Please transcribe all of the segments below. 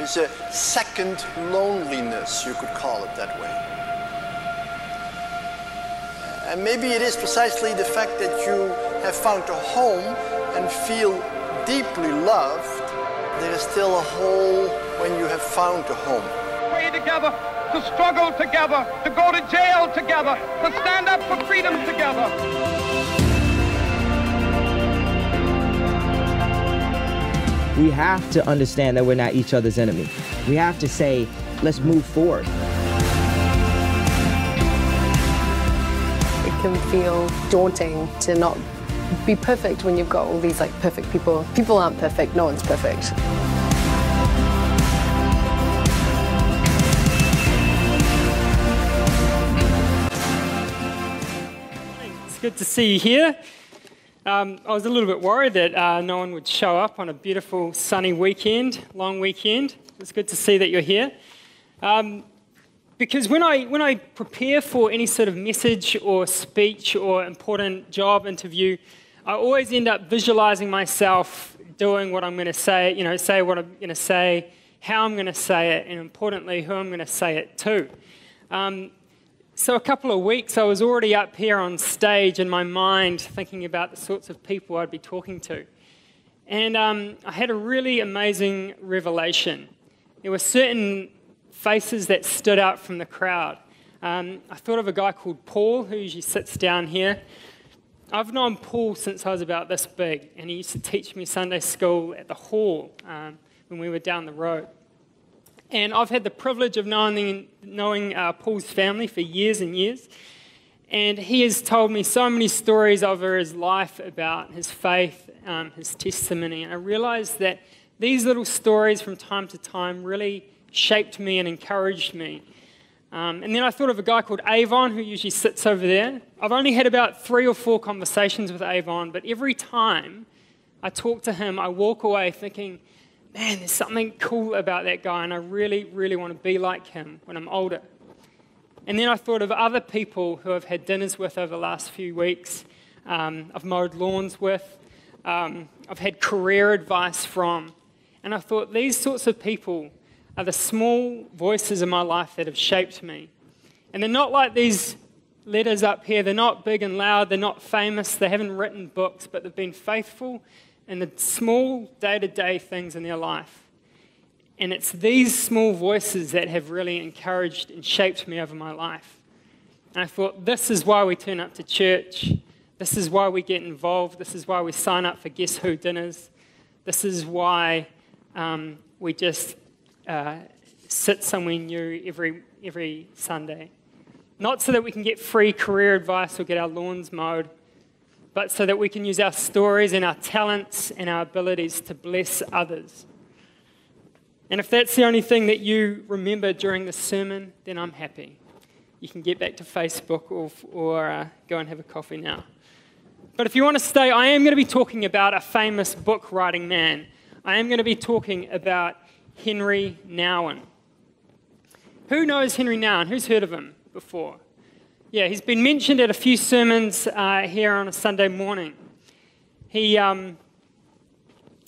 is a second loneliness, you could call it that way. Uh, and maybe it is precisely the fact that you have found a home and feel deeply loved. There is still a hole when you have found a home. Pray together, to struggle together, to go to jail together, to stand up for freedom together. We have to understand that we're not each other's enemy. We have to say, let's move forward. It can feel daunting to not be perfect when you've got all these like perfect people. People aren't perfect, no one's perfect. It's good to see you here. Um, I was a little bit worried that uh, no one would show up on a beautiful sunny weekend, long weekend. It's good to see that you're here. Um, because when I, when I prepare for any sort of message or speech or important job interview, I always end up visualizing myself doing what I'm going to say, you know, say what I'm going to say, how I'm going to say it, and importantly, who I'm going to say it to. Um, so, a couple of weeks, I was already up here on stage in my mind thinking about the sorts of people I'd be talking to. And um, I had a really amazing revelation. There were certain faces that stood out from the crowd. Um, I thought of a guy called Paul, who usually sits down here. I've known Paul since I was about this big, and he used to teach me Sunday school at the hall um, when we were down the road. And I've had the privilege of knowing, knowing uh, Paul's family for years and years. And he has told me so many stories over his life about his faith, um, his testimony. And I realized that these little stories from time to time really shaped me and encouraged me. Um, and then I thought of a guy called Avon who usually sits over there. I've only had about three or four conversations with Avon, but every time I talk to him, I walk away thinking, man, there's something cool about that guy, and I really, really want to be like him when I'm older. And then I thought of other people who I've had dinners with over the last few weeks, um, I've mowed lawns with, um, I've had career advice from. And I thought these sorts of people are the small voices in my life that have shaped me. And they're not like these letters up here, they're not big and loud, they're not famous, they haven't written books, but they've been faithful and the small day to day things in their life. And it's these small voices that have really encouraged and shaped me over my life. And I thought, this is why we turn up to church. This is why we get involved. This is why we sign up for Guess Who dinners. This is why um, we just uh, sit somewhere new every, every Sunday. Not so that we can get free career advice or get our lawns mowed, but so that we can use our stories and our talents and our abilities to bless others. And if that's the only thing that you remember during the sermon, then I'm happy. You can get back to Facebook or, or uh, go and have a coffee now. But if you want to stay, I am going to be talking about a famous book writing man. I am going to be talking about Henry Nouwen. Who knows Henry Nouwen? Who's heard of him before? Yeah, he's been mentioned at a few sermons uh, here on a Sunday morning. He, um,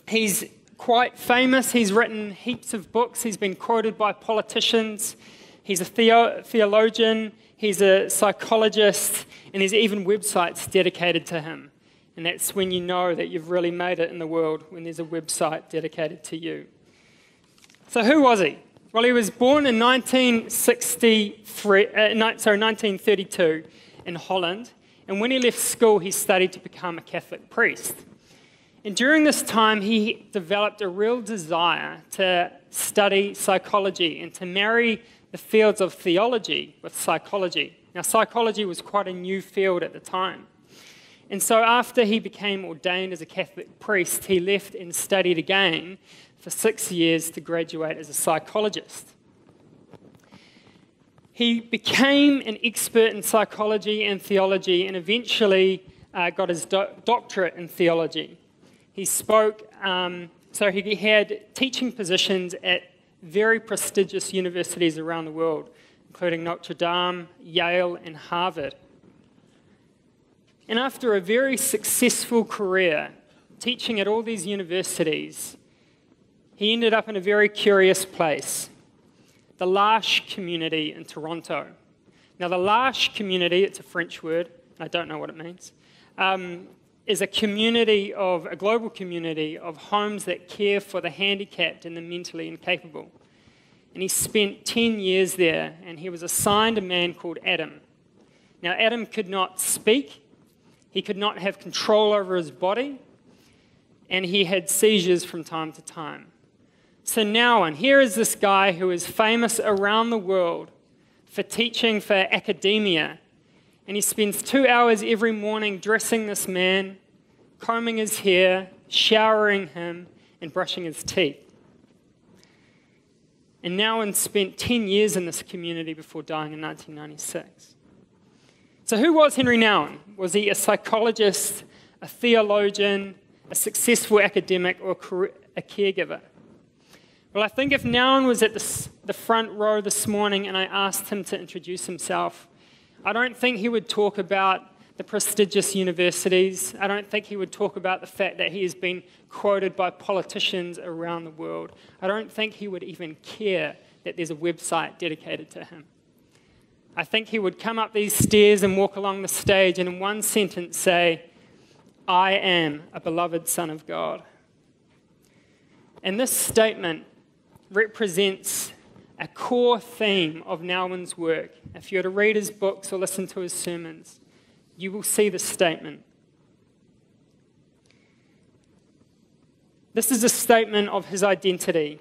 he's quite famous. He's written heaps of books. He's been quoted by politicians. He's a theo- theologian. He's a psychologist. And there's even websites dedicated to him. And that's when you know that you've really made it in the world, when there's a website dedicated to you. So, who was he? Well, he was born in 1963, uh, sorry, 1932 in Holland, and when he left school, he studied to become a Catholic priest. And during this time, he developed a real desire to study psychology and to marry the fields of theology with psychology. Now, psychology was quite a new field at the time. And so, after he became ordained as a Catholic priest, he left and studied again for six years to graduate as a psychologist. He became an expert in psychology and theology and eventually uh, got his do- doctorate in theology. He spoke, um, so he had teaching positions at very prestigious universities around the world, including Notre Dame, Yale, and Harvard. And after a very successful career teaching at all these universities, he ended up in a very curious place the L'Arche community in Toronto. Now, the L'Arche community, it's a French word, I don't know what it means, um, is a community of, a global community of homes that care for the handicapped and the mentally incapable. And he spent 10 years there, and he was assigned a man called Adam. Now, Adam could not speak, he could not have control over his body, and he had seizures from time to time. So now, and here is this guy who is famous around the world for teaching for academia. And he spends two hours every morning dressing this man, combing his hair, showering him, and brushing his teeth. And Nouwen spent 10 years in this community before dying in 1996. So, who was Henry Nouwen? Was he a psychologist, a theologian, a successful academic, or a caregiver? Well, I think if Nouwen was at the, the front row this morning and I asked him to introduce himself, I don't think he would talk about the prestigious universities. I don't think he would talk about the fact that he has been quoted by politicians around the world. I don't think he would even care that there's a website dedicated to him. I think he would come up these stairs and walk along the stage and in one sentence say, I am a beloved Son of God. And this statement represents a core theme of Nouwen's work. If you were to read his books or listen to his sermons, you will see this statement. This is a statement of his identity,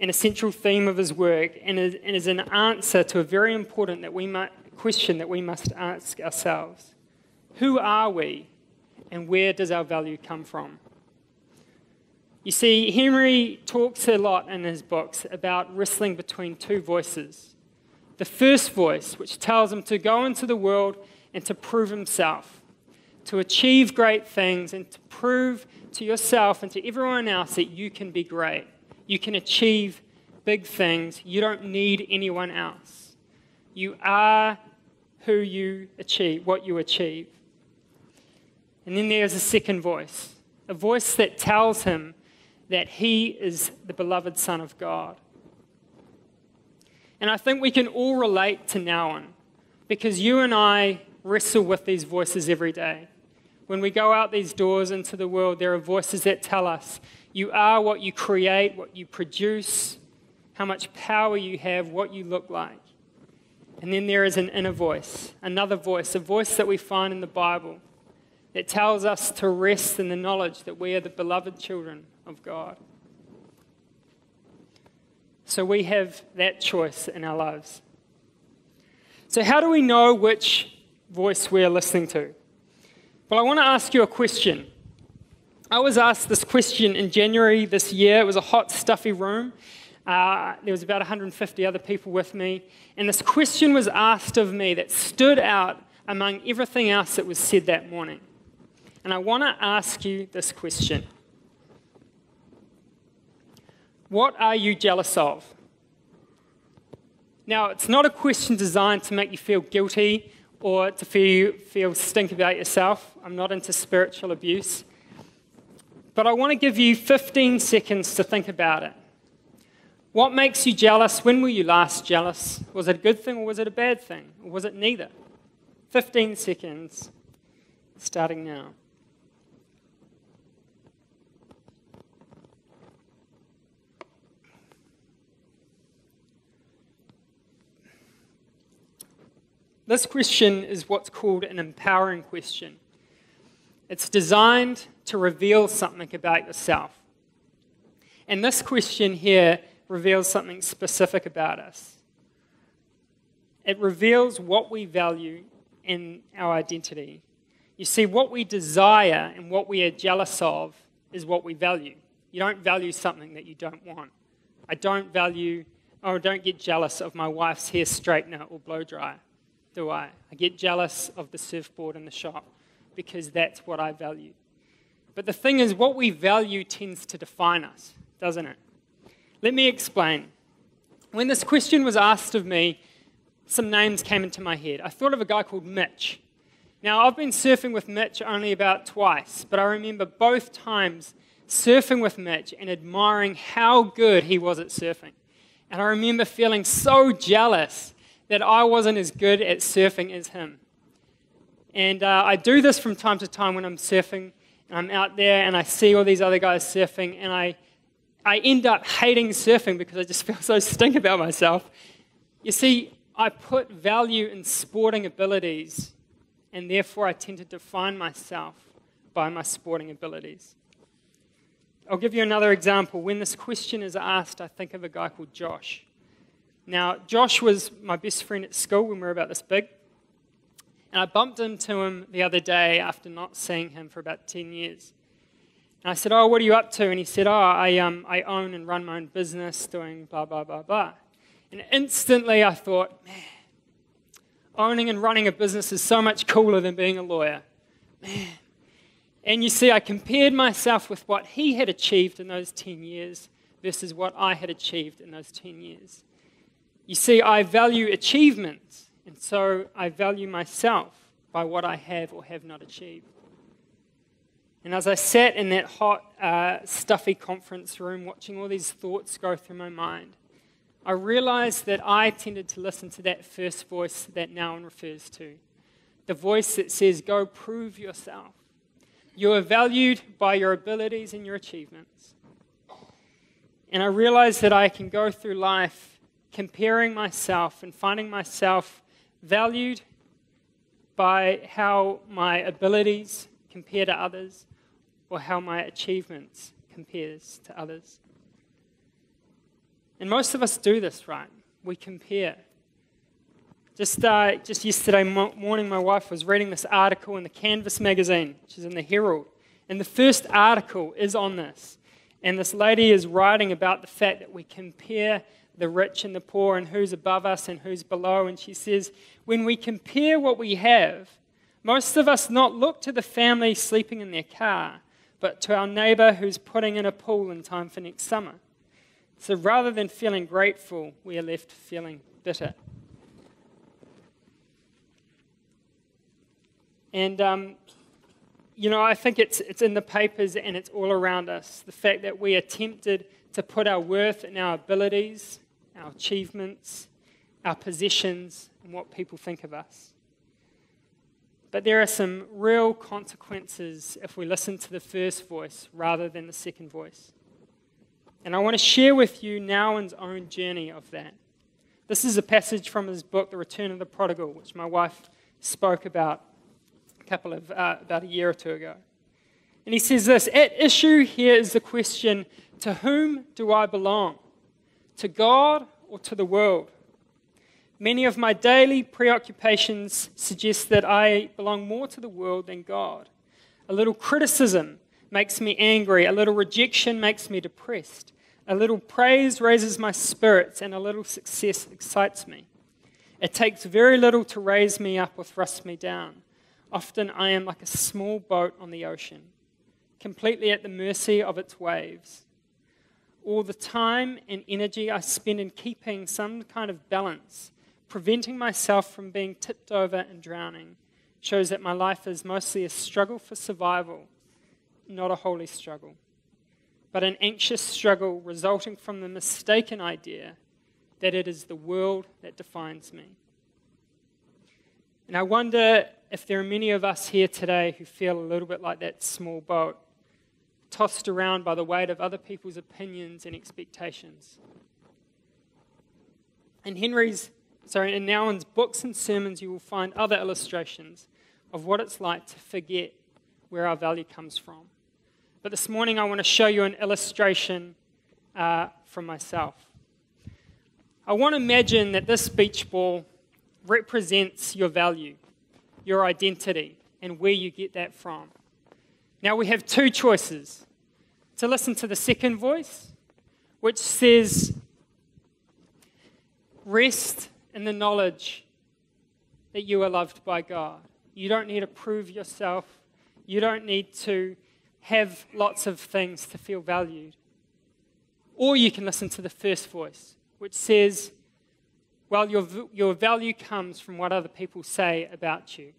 an essential theme of his work, and is an answer to a very important that we might, question that we must ask ourselves. Who are we, and where does our value come from? You see, Henry talks a lot in his books about wrestling between two voices. The first voice, which tells him to go into the world and to prove himself, to achieve great things, and to prove to yourself and to everyone else that you can be great. You can achieve big things. You don't need anyone else. You are who you achieve, what you achieve. And then there's a second voice, a voice that tells him that he is the beloved Son of God. And I think we can all relate to Nouwen because you and I wrestle with these voices every day. When we go out these doors into the world, there are voices that tell us you are what you create, what you produce, how much power you have, what you look like. And then there is an inner voice, another voice, a voice that we find in the Bible that tells us to rest in the knowledge that we are the beloved children of God. So we have that choice in our lives. So, how do we know which voice we're listening to? Well, I want to ask you a question. I was asked this question in January this year. It was a hot, stuffy room. Uh, there was about 150 other people with me. And this question was asked of me that stood out among everything else that was said that morning. And I want to ask you this question What are you jealous of? Now, it's not a question designed to make you feel guilty or to feel, feel stink about yourself. I'm not into spiritual abuse. But I want to give you 15 seconds to think about it. What makes you jealous? When were you last jealous? Was it a good thing or was it a bad thing? Or was it neither? 15 seconds, starting now. This question is what's called an empowering question. It's designed to reveal something about yourself. And this question here reveals something specific about us. It reveals what we value in our identity. You see, what we desire and what we are jealous of is what we value. You don't value something that you don't want. I don't value or don't get jealous of my wife's hair straightener or blow dryer do I? I get jealous of the surfboard in the shop because that's what I value. But the thing is, what we value tends to define us, doesn't it? Let me explain. When this question was asked of me, some names came into my head. I thought of a guy called Mitch. Now, I've been surfing with Mitch only about twice, but I remember both times surfing with Mitch and admiring how good he was at surfing. And I remember feeling so jealous that I wasn't as good at surfing as him. And uh, I do this from time to time when I'm surfing. And I'm out there and I see all these other guys surfing, and I, I end up hating surfing because I just feel so stink about myself. You see, I put value in sporting abilities, and therefore I tend to define myself by my sporting abilities. I'll give you another example. When this question is asked, I think of a guy called Josh. Now, Josh was my best friend at school when we were about this big. And I bumped into him the other day after not seeing him for about 10 years. And I said, Oh, what are you up to? And he said, Oh, I, um, I own and run my own business doing blah, blah, blah, blah. And instantly I thought, man, owning and running a business is so much cooler than being a lawyer. Man, and you see, I compared myself with what he had achieved in those 10 years versus what I had achieved in those 10 years. You see, I value achievements, and so I value myself by what I have or have not achieved. And as I sat in that hot, uh, stuffy conference room watching all these thoughts go through my mind, I realized that I tended to listen to that first voice that Nouwen refers to the voice that says, Go prove yourself. You are valued by your abilities and your achievements. And I realized that I can go through life comparing myself and finding myself valued by how my abilities compare to others or how my achievements compares to others. And most of us do this, right? We compare. Just, uh, just yesterday morning, my wife was reading this article in the Canvas magazine, which is in the Herald. And the first article is on this. And this lady is writing about the fact that we compare the rich and the poor and who's above us and who's below. And she says, when we compare what we have, most of us not look to the family sleeping in their car, but to our neighbor who's putting in a pool in time for next summer. So rather than feeling grateful, we are left feeling bitter. And, um, you know, I think it's, it's in the papers and it's all around us. The fact that we are tempted to put our worth in our abilities, our achievements, our positions, and what people think of us. But there are some real consequences if we listen to the first voice rather than the second voice. And I want to share with you Nouwen's own journey of that. This is a passage from his book, The Return of the Prodigal, which my wife spoke about a couple of, uh, about a year or two ago. And he says this At issue here is the question to whom do I belong? To God or to the world? Many of my daily preoccupations suggest that I belong more to the world than God. A little criticism makes me angry, a little rejection makes me depressed, a little praise raises my spirits, and a little success excites me. It takes very little to raise me up or thrust me down. Often I am like a small boat on the ocean, completely at the mercy of its waves. All the time and energy I spend in keeping some kind of balance, preventing myself from being tipped over and drowning, shows that my life is mostly a struggle for survival, not a holy struggle, but an anxious struggle resulting from the mistaken idea that it is the world that defines me. And I wonder if there are many of us here today who feel a little bit like that small boat, tossed around by the weight of other people's opinions and expectations. In Henry's, sorry, in Nouwen's books and sermons, you will find other illustrations of what it's like to forget where our value comes from. But this morning, I want to show you an illustration uh, from myself. I want to imagine that this beach ball represents your value your identity and where you get that from. Now we have two choices to listen to the second voice, which says, Rest in the knowledge that you are loved by God. You don't need to prove yourself, you don't need to have lots of things to feel valued. Or you can listen to the first voice, which says, well, your, your value comes from what other people say about you.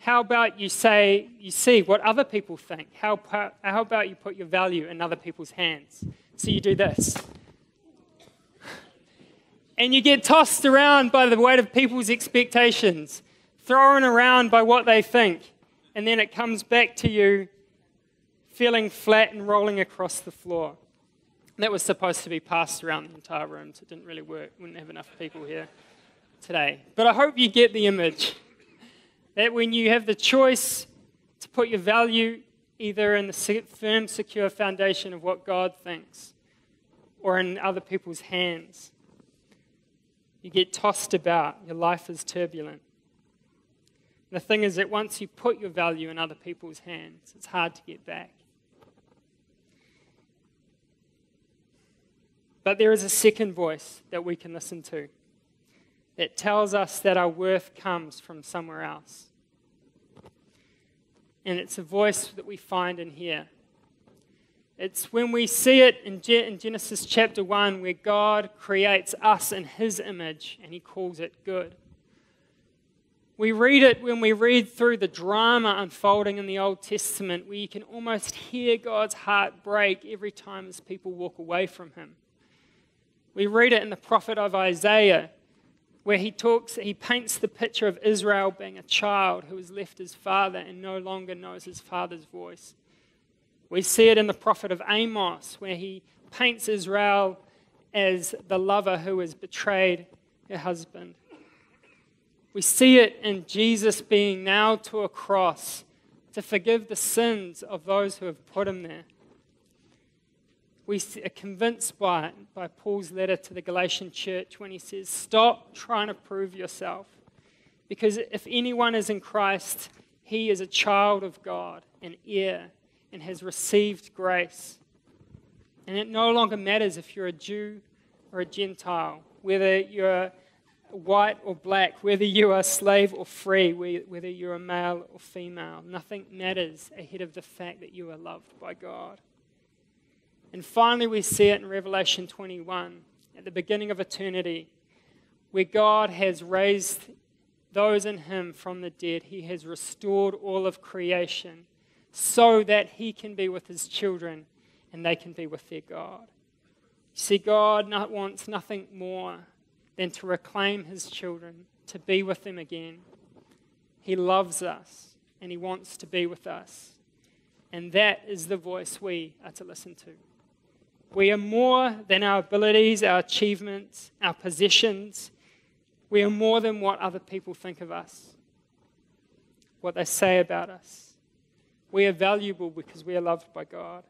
How about you say, you see what other people think? How, how about you put your value in other people's hands? So you do this. And you get tossed around by the weight of people's expectations, thrown around by what they think. And then it comes back to you feeling flat and rolling across the floor. That was supposed to be passed around the entire room, so it didn't really work. We wouldn't have enough people here today. But I hope you get the image that when you have the choice to put your value either in the firm, secure foundation of what God thinks or in other people's hands, you get tossed about. Your life is turbulent. The thing is that once you put your value in other people's hands, it's hard to get back. But there is a second voice that we can listen to that tells us that our worth comes from somewhere else. And it's a voice that we find and hear. It's when we see it in Genesis chapter 1 where God creates us in his image and he calls it good. We read it when we read through the drama unfolding in the Old Testament, where you can almost hear God's heart break every time his people walk away from him. We read it in the prophet of Isaiah, where he talks, he paints the picture of Israel being a child who has left his father and no longer knows his father's voice. We see it in the prophet of Amos, where he paints Israel as the lover who has betrayed her husband. We see it in Jesus being nailed to a cross to forgive the sins of those who have put him there we are convinced by it, by Paul's letter to the Galatian church when he says, Stop trying to prove yourself. Because if anyone is in Christ, he is a child of God, an heir, and has received grace. And it no longer matters if you're a Jew or a Gentile, whether you're white or black, whether you are slave or free, whether you're a male or female. Nothing matters ahead of the fact that you are loved by God. And finally, we see it in Revelation 21 at the beginning of eternity, where God has raised those in Him from the dead. He has restored all of creation so that He can be with His children and they can be with their God. See, God not wants nothing more than to reclaim His children, to be with them again. He loves us and He wants to be with us. And that is the voice we are to listen to. We are more than our abilities, our achievements, our possessions. We are more than what other people think of us, what they say about us. We are valuable because we are loved by God.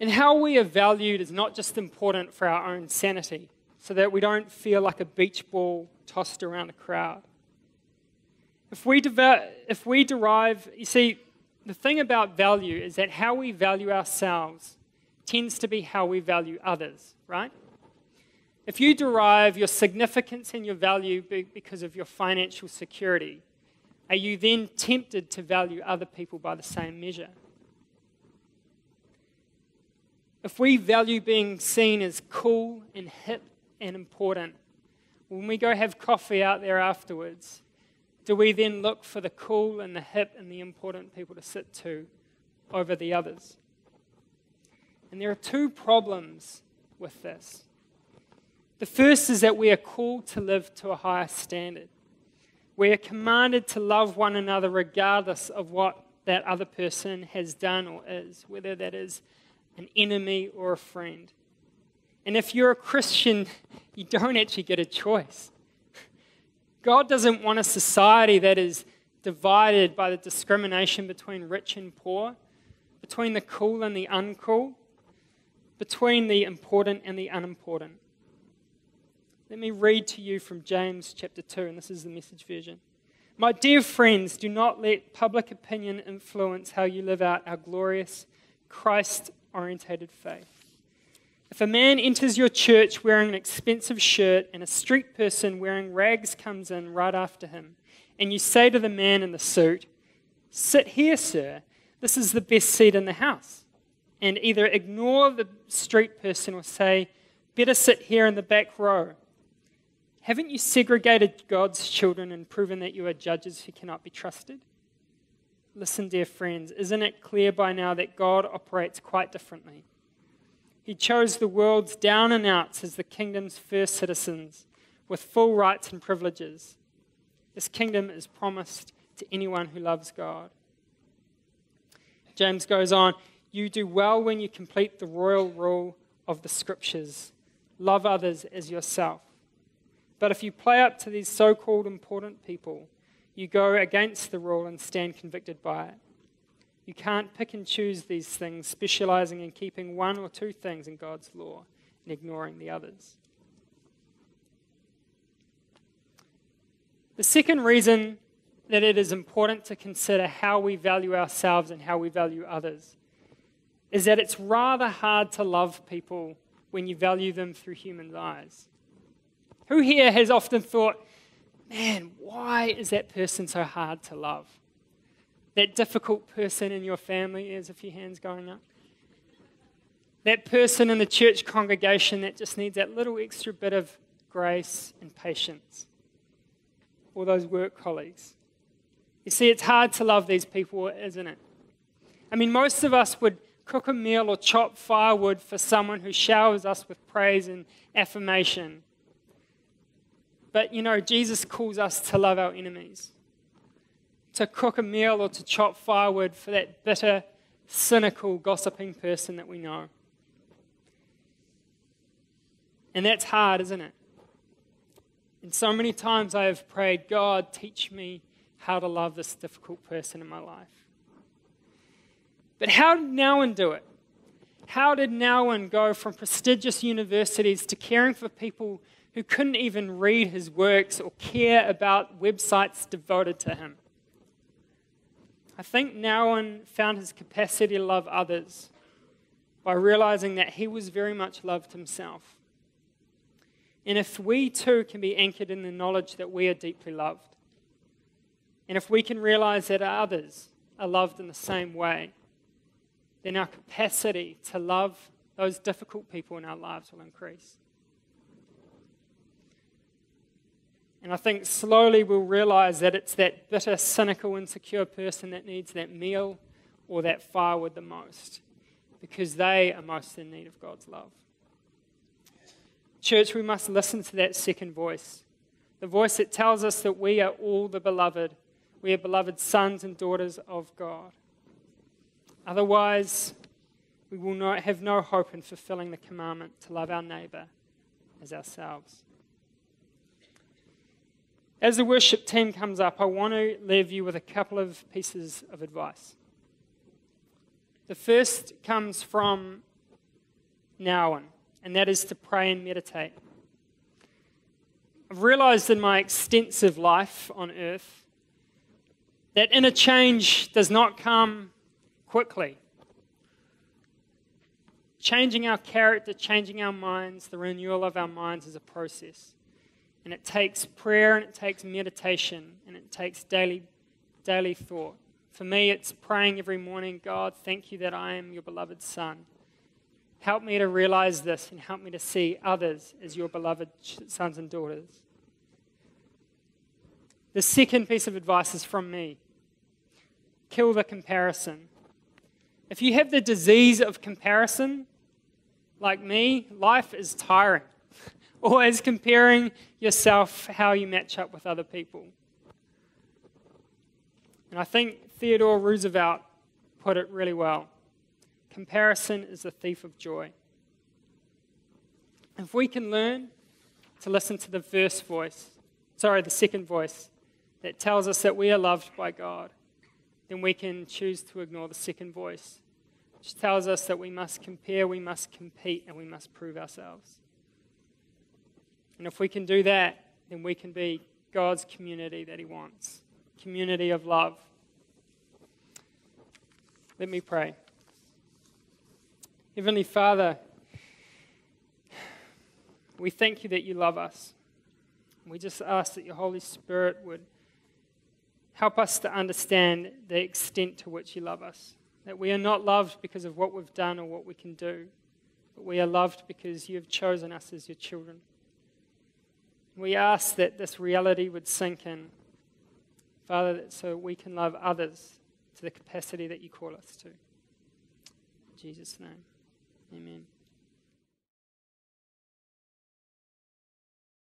And how we are valued is not just important for our own sanity, so that we don't feel like a beach ball tossed around a crowd. If we, if we derive, you see, the thing about value is that how we value ourselves tends to be how we value others, right? If you derive your significance and your value because of your financial security, are you then tempted to value other people by the same measure? If we value being seen as cool and hip and important, when we go have coffee out there afterwards, do we then look for the cool and the hip and the important people to sit to over the others? And there are two problems with this. The first is that we are called to live to a higher standard. We are commanded to love one another regardless of what that other person has done or is, whether that is an enemy or a friend. And if you're a Christian, you don't actually get a choice. God doesn't want a society that is divided by the discrimination between rich and poor, between the cool and the uncool, between the important and the unimportant. Let me read to you from James chapter 2, and this is the message version. My dear friends, do not let public opinion influence how you live out our glorious, Christ orientated faith. If a man enters your church wearing an expensive shirt and a street person wearing rags comes in right after him, and you say to the man in the suit, Sit here, sir, this is the best seat in the house, and either ignore the street person or say, Better sit here in the back row, Haven't you segregated God's children and proven that you are judges who cannot be trusted? Listen, dear friends, isn't it clear by now that God operates quite differently? He chose the world's down and outs as the kingdom's first citizens with full rights and privileges. This kingdom is promised to anyone who loves God. James goes on, You do well when you complete the royal rule of the scriptures love others as yourself. But if you play up to these so called important people, you go against the rule and stand convicted by it. You can't pick and choose these things, specializing in keeping one or two things in God's law and ignoring the others. The second reason that it is important to consider how we value ourselves and how we value others is that it's rather hard to love people when you value them through human eyes. Who here has often thought, man, why is that person so hard to love? That difficult person in your family, is a few hands going up. That person in the church congregation that just needs that little extra bit of grace and patience. Or those work colleagues. You see, it's hard to love these people, isn't it? I mean, most of us would cook a meal or chop firewood for someone who showers us with praise and affirmation but you know, Jesus calls us to love our enemies, to cook a meal or to chop firewood for that bitter, cynical, gossiping person that we know. And that's hard, isn't it? And so many times I have prayed, God, teach me how to love this difficult person in my life. But how did Nouwen do it? How did Nouwen go from prestigious universities to caring for people who couldn't even read his works or care about websites devoted to him. I think Nouwen found his capacity to love others by realizing that he was very much loved himself. And if we too can be anchored in the knowledge that we are deeply loved, and if we can realize that others are loved in the same way, then our capacity to love those difficult people in our lives will increase. And I think slowly we'll realize that it's that bitter, cynical, insecure person that needs that meal or that firewood the most because they are most in need of God's love. Church, we must listen to that second voice the voice that tells us that we are all the beloved. We are beloved sons and daughters of God. Otherwise, we will not have no hope in fulfilling the commandment to love our neighbor as ourselves. As the worship team comes up, I want to leave you with a couple of pieces of advice. The first comes from Nouwen, and that is to pray and meditate. I've realized in my extensive life on earth that inner change does not come quickly. Changing our character, changing our minds, the renewal of our minds is a process. And it takes prayer and it takes meditation and it takes daily, daily thought. For me, it's praying every morning God, thank you that I am your beloved Son. Help me to realize this and help me to see others as your beloved sons and daughters. The second piece of advice is from me kill the comparison. If you have the disease of comparison, like me, life is tiring always comparing yourself how you match up with other people. And I think Theodore Roosevelt put it really well. Comparison is the thief of joy. If we can learn to listen to the first voice, sorry, the second voice that tells us that we are loved by God, then we can choose to ignore the second voice, which tells us that we must compare, we must compete, and we must prove ourselves. And if we can do that, then we can be God's community that He wants community of love. Let me pray. Heavenly Father, we thank you that you love us. We just ask that your Holy Spirit would help us to understand the extent to which you love us. That we are not loved because of what we've done or what we can do, but we are loved because you have chosen us as your children. We ask that this reality would sink in, Father, so we can love others to the capacity that you call us to. In Jesus' name, amen.